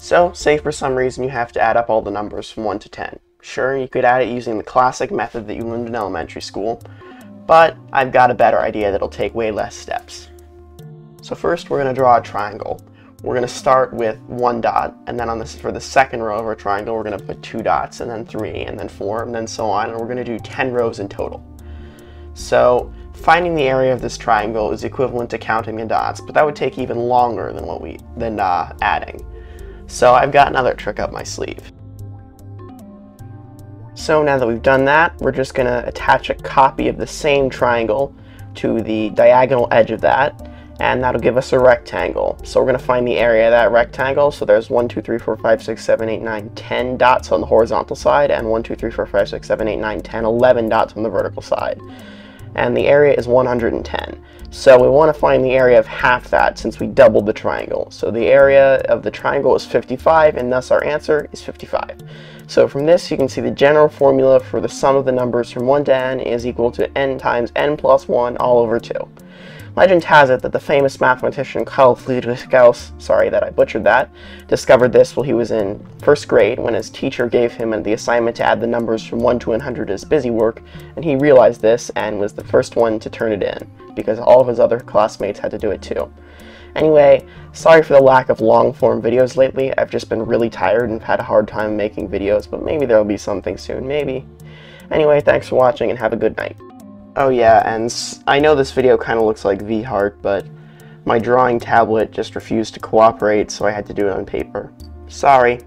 So, say for some reason you have to add up all the numbers from 1 to 10. Sure, you could add it using the classic method that you learned in elementary school, but I've got a better idea that'll take way less steps. So first we're going to draw a triangle. We're going to start with one dot, and then on this for the second row of our triangle, we're going to put two dots, and then three, and then four, and then so on, and we're going to do 10 rows in total. So finding the area of this triangle is equivalent to counting the dots, but that would take even longer than what we than uh, adding. So I've got another trick up my sleeve. So now that we've done that, we're just going to attach a copy of the same triangle to the diagonal edge of that, and that'll give us a rectangle. So we're going to find the area of that rectangle. So there's 1, 2, 3, 4, 5, 6, 7, 8, 9, 10 dots on the horizontal side, and 1, 2, 3, 4, 5, 6, 7, 8, 9, 10, 11 dots on the vertical side. And the area is 110. So we want to find the area of half that since we doubled the triangle. So the area of the triangle is 55, and thus our answer is 55. So from this, you can see the general formula for the sum of the numbers from 1 to n is equal to n times n plus 1 all over 2. Legend has it that the famous mathematician Carl Friedrich Gauss, sorry that I butchered that, discovered this while he was in first grade when his teacher gave him the assignment to add the numbers from 1 to 100 as busy work, and he realized this and was the first one to turn it in, because all of his other classmates had to do it too. Anyway, sorry for the lack of long-form videos lately, I've just been really tired and had a hard time making videos, but maybe there'll be something soon, maybe. Anyway, thanks for watching and have a good night. Oh yeah, and I know this video kind of looks like Vihart, but my drawing tablet just refused to cooperate, so I had to do it on paper. Sorry.